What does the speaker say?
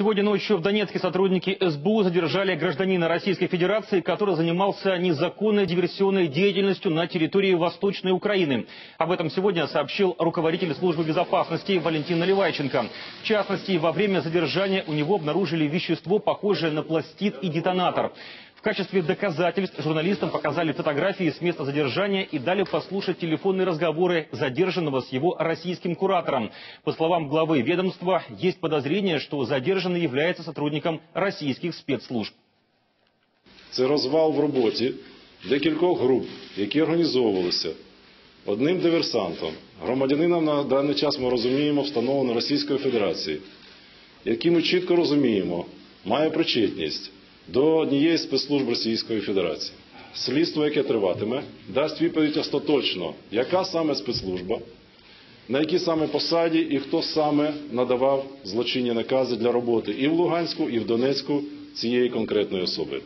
Сегодня ночью в Донецке сотрудники СБУ задержали гражданина Российской Федерации, который занимался незаконной диверсионной деятельностью на территории Восточной Украины. Об этом сегодня сообщил руководитель службы безопасности Валентин Наливайченко. В частности, во время задержания у него обнаружили вещество, похожее на пластид и детонатор. В качестве доказательств журналистам показали фотографии с места задержания и дали послушать телефонные разговоры задержанного с его российским куратором. По словам главы ведомства, есть подозрение, что задержанный является сотрудником российских спецслужб. Це розвал в роботі декількох груп, які організовувалися одним диверсантом, громадянином на даний час ми розуміємо, встановлено Російської Федерації, який ми чітко розуміємо, має причетність До однієї спецслужб Російської Федерації. Слідство, яке триватиме, дасть відповідь остаточно, яка саме спецслужба, на якій саме посаді і хто саме надавав злочинні накази для роботи і в Луганську, і в Донецьку цієї конкретної особи.